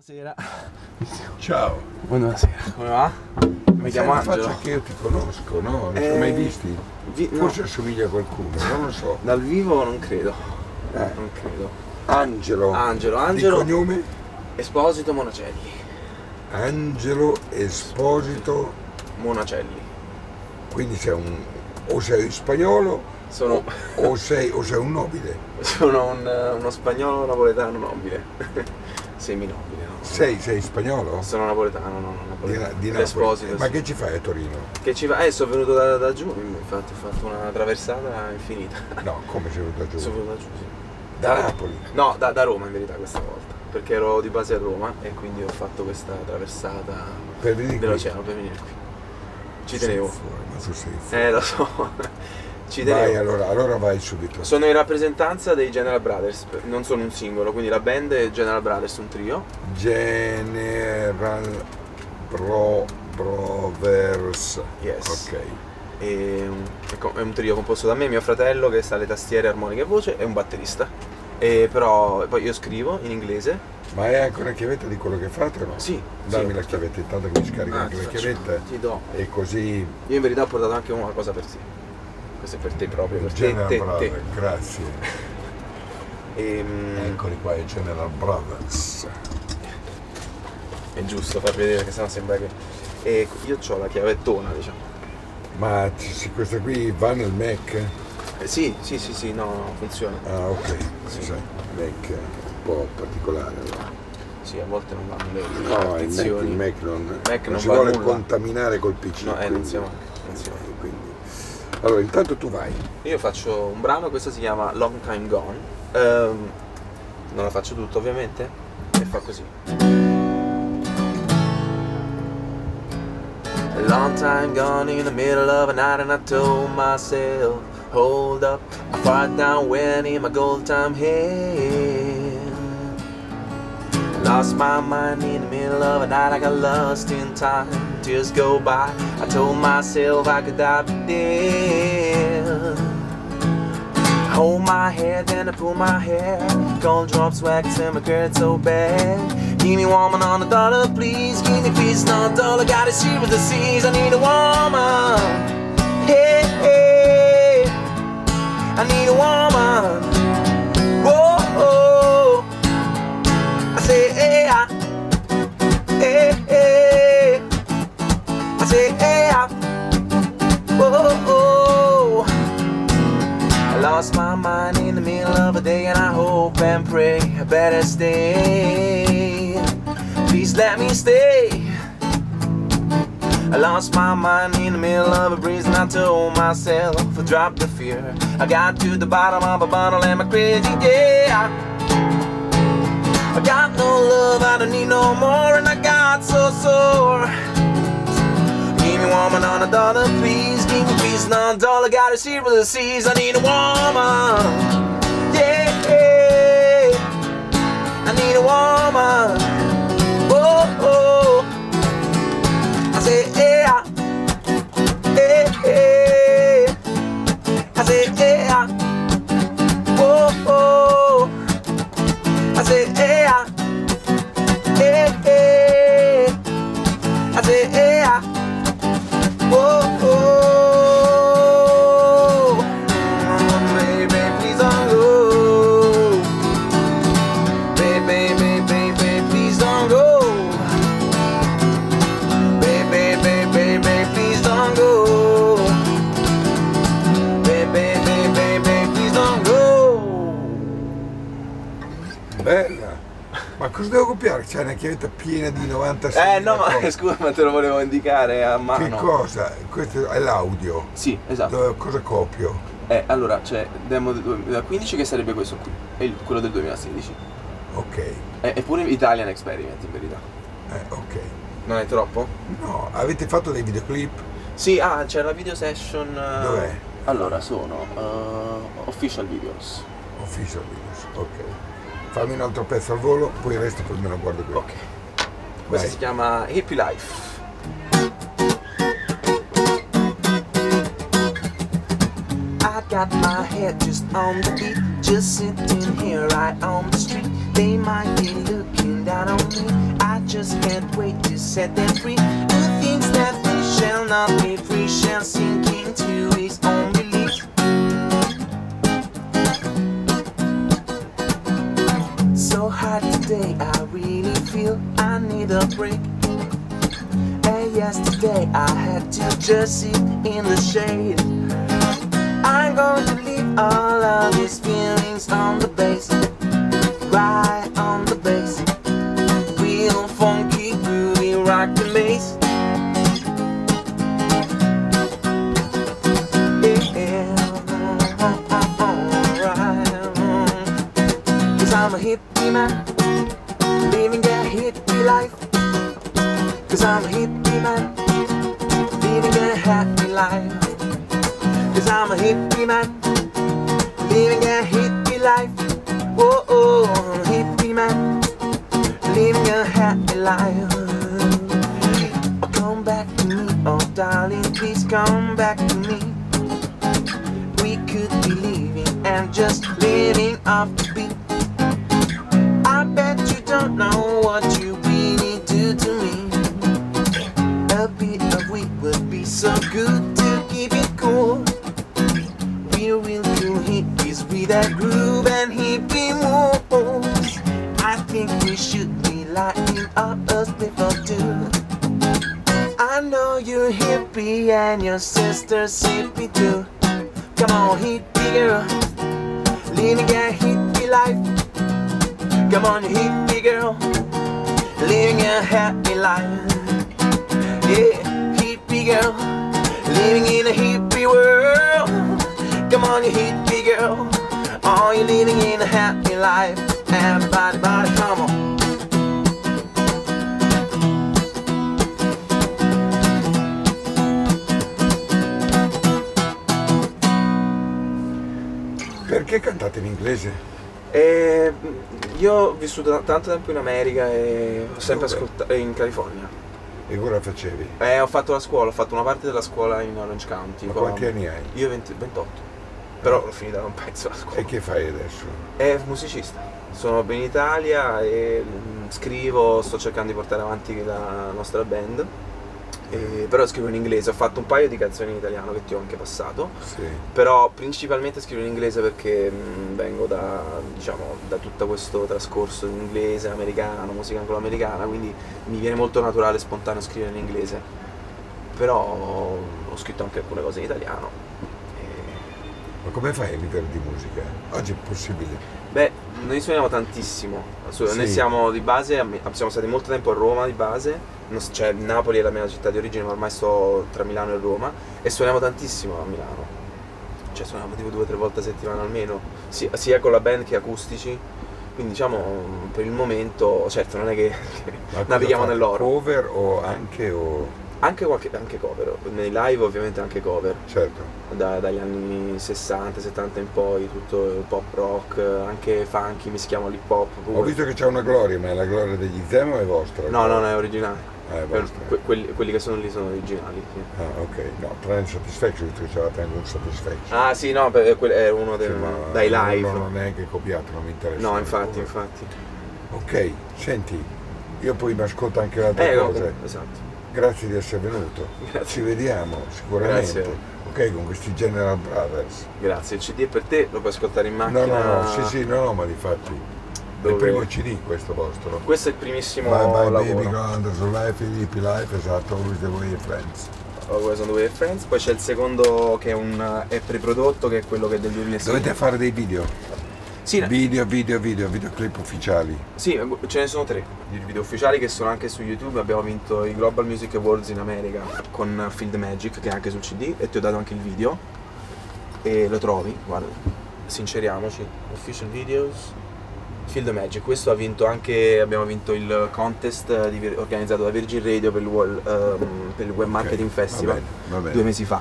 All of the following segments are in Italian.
Buonasera. Ciao. Buonasera. Come va? Mi chiamo una Angelo. faccia che io ti conosco, no? Non ci Eh, hai mai visti? vi- no. Forse assomiglia a qualcuno, non lo so. Dal vivo non credo. Eh. Non credo. Angelo. Angelo, Angelo. Di cognome? Esposito Monacelli. Angelo Esposito. Monacelli. Quindi sei un. o sei spagnolo Sono, o sei, o sei un nobile. sono un- uno spagnolo napoletano nobile. Seminobile, no? Sei, sei spagnolo? Sono napoletano, no, no, Di, napoletano. Na- di Napoli. Ma sì. che ci fai a Torino? Che ci va? Eh, sono venuto da, da giù, infatti ho fatto una traversata infinita. No, come sei venuto giù? Sono venuto da giù, sì. Da Napoli. No, da, da Roma in verità questa volta, perché ero di base a Roma e quindi ho fatto questa traversata Per venire qui. dell'oceano per venire qui. Ci Sei tenevo. fuori, ma tu sei fuori. Eh, lo so. Ci Vai tenevo. allora, allora vai subito. Sono in rappresentanza dei General Brothers, non sono un singolo, quindi la band è General Brothers, un trio. General Bro Brothers. Yes. Ok. E, è un trio composto da me, mio fratello che sta alle tastiere, armonica e voce e un batterista. E però poi io scrivo in inglese. Ma è anche una chiavetta di quello che fate o no? Sì. Dammi sì. la chiavetta intanto che mi scarico Ah, anche la chiavetta Ti do. e così Io in verità ho portato anche una cosa per te. Questo è per te proprio, per te, General te, te. grazie. Ehm, Eccoli qua i General Brothers. È giusto far vedere che sennò sembra che. E io ho la chiavettona, diciamo. Ma questa qui va nel Mac? Eh, sì, sì, sì, sì, no, funziona. Ah ok, Sì. sai, Mac è un po' particolare allora. Sì, a volte non vanno le, No, il Mac, il Mac non, Mac non non si vuole nulla. contaminare col PC. No, eh, non si va, non si va. Allora, intanto tu vai. Io faccio un brano, questo si chiama Long Time Gone. Ehm, non la faccio tutto ovviamente. E fa così. A long time gone in the middle of a night and I told myself, hold up, I far down when in my gold time head. Lost my mind in the middle of a night, I got lost in time. Tears go by, I told myself I could die but dead. Hold my head, then I pull my hair. Gold drops wax and my curd so bad. Give me woman on the dollar, please. Give me peace, not all I gotta see with the seas. I need a woman. Hey, hey. I need a woman. Say, hey, ah. hey, hey. I say, hey, ah. Whoa, whoa. I lost my mind in the middle of a day and I hope and pray I better stay. Please let me stay. I lost my mind in the middle of a breeze and I told myself I dropped the fear. I got to the bottom of a bottle and my crazy yeah. I got no love, I don't need no more and I got so sore. Give me woman on a dollar, please. Give me peace, not a dollar. Gotta see with the seas. I need a woman. Yeah. I need a woman. Copiare? C'è una chiavetta piena di 96 Eh no, ma scusa, ma te lo volevo indicare a Che mano. cosa? Questo è l'audio. Sì, esatto. Dove- cosa copio? Eh, allora, c'è demo del 2015 che sarebbe questo qui, e quello del 2016. Ok. È, è pure Italian Experiment in verità. Eh, ok. Non è troppo? No, avete fatto dei videoclip? Sì, ah, c'è la video session. eh, Dov'è? Allora, sono eh, official videos. Official videos. Ok. Fammi un altro pezzo al volo, poi il resto poi me lo guardo qui. Ok. Questo Vai. si chiama Hippie Life. I got my head just on the beat, just sitting here right on the street. They might be looking down on me. I just can't wait to set them free. Who thinks that we shall not be free shall sink into his own belief. Today, I really feel I need a break. And yesterday I had to just sit in the shade. I'm going to leave all of these feelings on the bass, man, living a hippie life. Cause I'm a hippie man, living a happy life. Cause I'm a hippie man, living a hippie life. Whoa, oh, I'm a hippie man, living a happy life. Oh, come back to me, oh darling, please come back to me. We could be living and just living off the don't know what you really do to me. A bit of weed would be so good to keep it cool. We're real cool hippies with that groove and hippie moves. I think we should be lighting up a spliff or two. I know you're hippie and your sister's hippie too. Come on, hippie girl, living a hippie life. Come on, hippie girl, living a happy life. Yeah, hippie girl, living in a hippie world. Come on, you hippie girl, oh, you're living in a happy life. Everybody, body, come on. Perché cantate in inglese? E io ho vissuto tanto tempo in America e ho sempre ascoltato in California. E cosa facevi? Eh, ho fatto la scuola, ho fatto una parte della scuola in Orange County. Ma con- quanti anni hai? Io 20 28. Però l'ho finita da un pezzo la scuola. E che fai adesso? È musicista. Sono in Italia e mm, scrivo, sto cercando di portare avanti la nostra band. E- però scrivo in inglese, ho fatto un paio di canzoni in italiano che ti ho anche passato. Sì. Però principalmente scrivo in inglese perché mh, vengo da, diciamo, da tutto questo trascorso in inglese, americano, musica anglo-americana, quindi mi viene molto naturale e spontaneo scrivere in inglese. Però ho scritto anche alcune cose in italiano. E- Ma come fai a vivere di musica? Oggi è possibile. Beh, noi suoniamo tantissimo. Su- Sì. Noi siamo di base, siamo stati molto tempo a Roma di base, cioè Napoli è la mia città di origine, ma ormai sto tra Milano e Roma e suoniamo tantissimo a Milano. Cioè suoniamo tipo due o tre volte a settimana almeno, sia, sia con la band che acustici. Quindi diciamo per il momento, certo non è che, che navighiamo nell'oro. Cover o anche o... Anche, qualche, anche cover, nei live ovviamente anche cover. Certo. da- dagli anni 60, 70 in poi, tutto pop rock, anche funky, mischiamo l'hip hop. Ho visto che c'è una gloria, ma è la gloria degli Zemo è vostra? No, no, no, è originale. È Per- que- quelli, quelli che sono lì sono originali. sì. Ah, ok. No, tranne Satisfaction, visto che c'era tengo un Satisfaction. Ah sì, no, per- quello è uno dei, Sì, dai non- live. Non ho neanche copiato, non mi interessa. No, infatti, infatti. Ok, senti, io poi mi ascolto anche le altre Eh, no, cose. esatto. Grazie di essere venuto. Grazie. Ci vediamo sicuramente. Grazie. Ok, con questi General Brothers. Grazie. Il CD è per te, lo puoi ascoltare in No, macchina. no, no, sì, sì, no, no, ma difatti. È il Dove- primo CD questo vostro. Questo è il primissimo Bye bye lavoro. baby, go under the life, esatto, always the way of friends. Always on the Way of Friends. Poi c'è il secondo che è, un, è preprodotto, che è quello che è del 2006. Dovete fare dei video. Sì, Video, video, video, videoclip ufficiali. Sì, ce ne sono tre di video ufficiali che sono anche su YouTube. Abbiamo vinto i Global Music Awards in America con Field Magic, che è anche sul CD, e ti ho dato anche il video. E lo trovi, guarda, sinceriamoci. Official Videos. Field Magic, questo ha vinto anche, abbiamo vinto il contest di- organizzato da Virgin Radio per il, Wall- ehm, per il Web Marketing Ok, Festival Va bene, va bene. due mesi fa,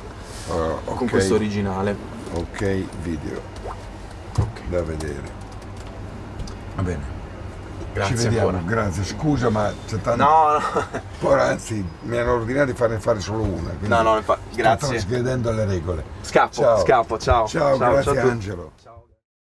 Oh, con ok, questo originale. Ok, video Ok. da vedere. Va bene. Grazie Ci vediamo, ancora. grazie. Scusa, ma c'è tanto. No, no, Poi, anzi, mi hanno ordinato di farne fare solo una. quindi no, no, infa- sto grazie. trasgredendo le regole. Scappo, Ciao. scappo, ciao. Ciao, grazie a tutti. Angelo. Ciao.